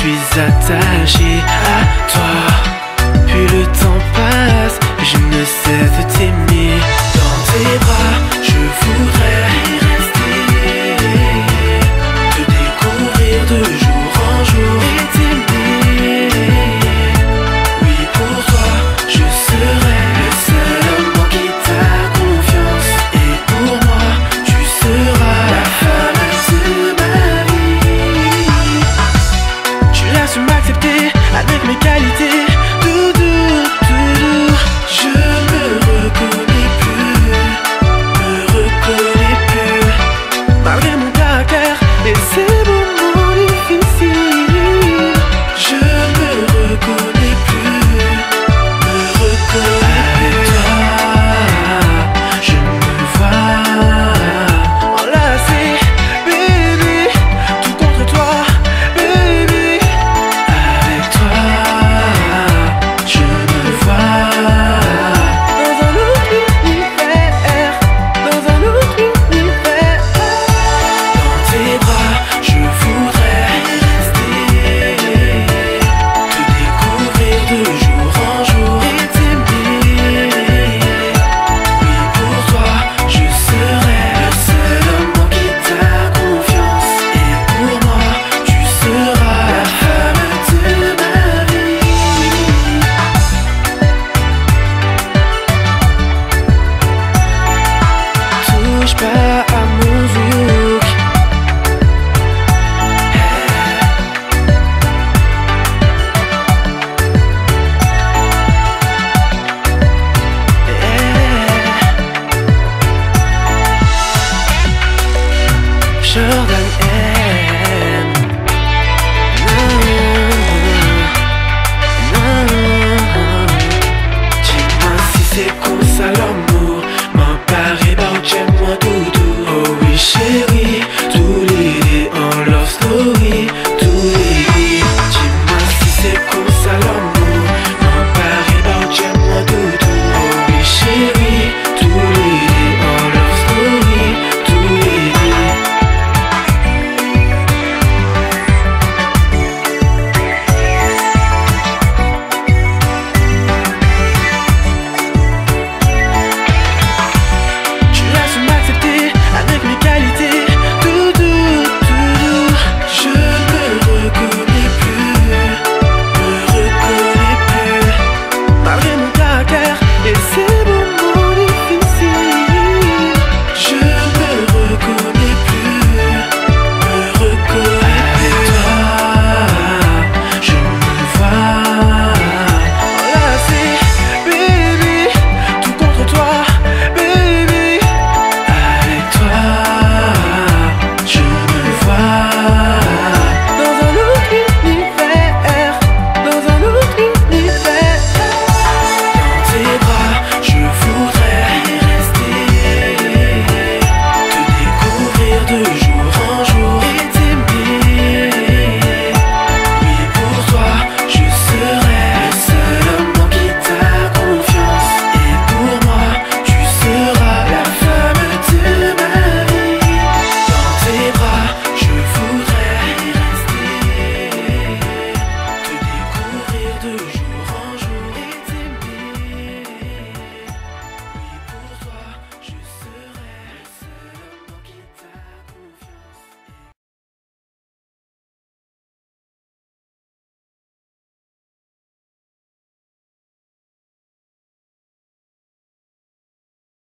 suis attaché à toi. pressure than